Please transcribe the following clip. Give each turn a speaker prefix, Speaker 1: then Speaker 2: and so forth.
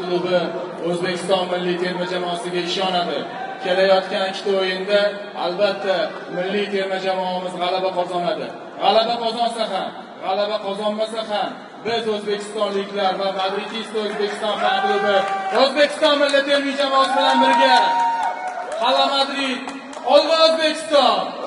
Speaker 1: klubi O'zbekiston milliy terma jamoasiga ishonadi. Kelayotgan ikkita o'yinda albatta milliy terma jamoamiz g'alaba qozonadi. G'alaba qozonsa ham, g'alaba qozonmasa ham biz O'zbekistonliklar va Madridist O'zbekiston fan klubi O'zbekiston milliy terma jamoasi bilan birga Hala Madrid, Olga O'zbekiston